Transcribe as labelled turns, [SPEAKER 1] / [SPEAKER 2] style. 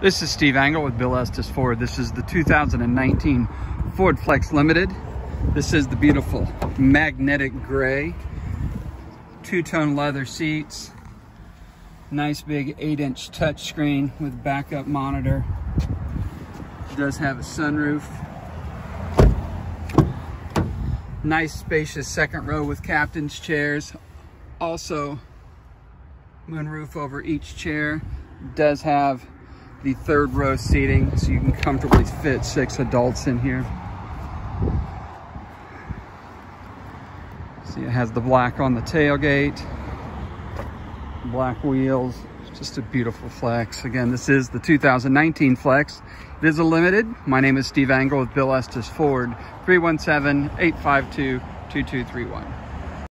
[SPEAKER 1] This is Steve Angle with Bill Estes Ford. This is the 2019 Ford Flex Limited. This is the beautiful magnetic gray, two-tone leather seats, nice big eight inch touchscreen with backup monitor. It does have a sunroof. Nice spacious second row with captain's chairs. Also moonroof over each chair. It does have the third row seating so you can comfortably fit six adults in here. See it has the black on the tailgate, black wheels, just a beautiful Flex. Again, this is the 2019 Flex. It is a limited. My name is Steve Angle with Bill Estes Ford, 317-852-2231.